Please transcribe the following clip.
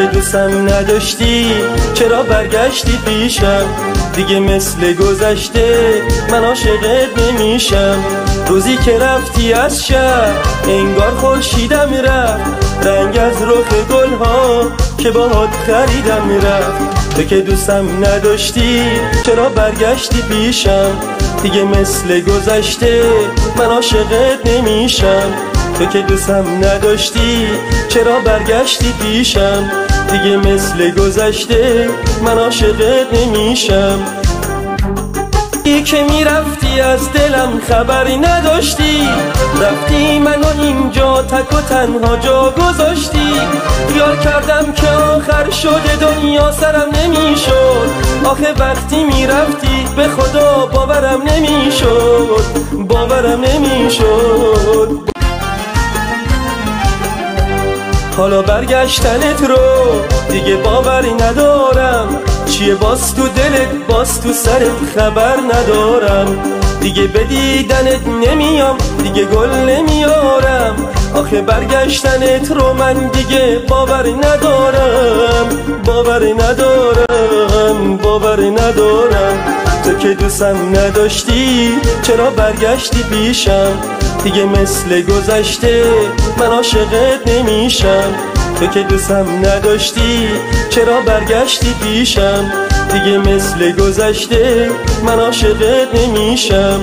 که دوستم نداشتی چرا برگشتی پیشم؟ دیگه مثل گذشته من عاشقت نمیشم. روزی که رفتی از شهر انگار خورشیدم رفت. رنگ از رخ گلها که باهات خریدم رفت. تو که دوستم نداشتی چرا برگشتی پیشم؟ دیگه مثل گذشته من عاشقت نمیشم. تو که دوستم نداشتی چرا برگشتی پیشم؟ دیگه مثل گذشته من عاشقت نمیشم. ای که می‌رفتی از دلم خبری نداشتی رفتی منو اینجا تک و تنها جا گذاشتی. خیال کردم که آخر شده دنیا سرم نمی‌شد. آخه وقتی می‌رفتی به خدا باورم نمی‌شد باورم نمی‌شد. حالا برگشتنت رو دیگه باوری ندارم. چیه؟ باز تو دلت باز تو سرت خبر ندارم. دیگه به دیدنت نمیام دیگه گل نمیارم. آخه برگشتنت رو من دیگه باوری ندارم. باوری ندارم باوری ندارم. تو که دوستم نداشتی چرا برگشتی پیشم؟ دیگه مثل گذشته. من عاشقت نمیشم. تو که دوستم نداشتی چرا برگشتی پیشم؟ دیگه مثل گذشته من عاشقت نمیشم.